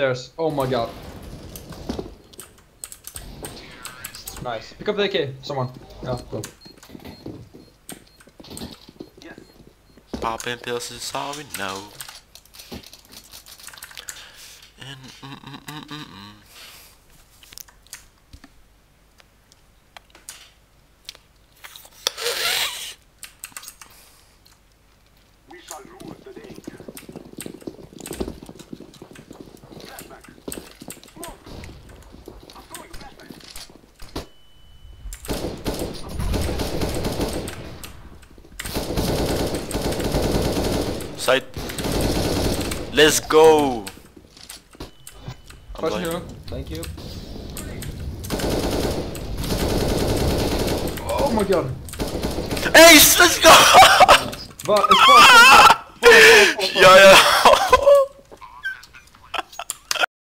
stairs. Oh my god. Nice. Pick up the AK, someone. Yeah, go. Popping pills is all we know. And mm mm mm mm mm. We shall lose Side. Let's go. I'm going. hero. Thank you. Oh my god. Ace, let's go! Va, it's far, far, far, ja, ja.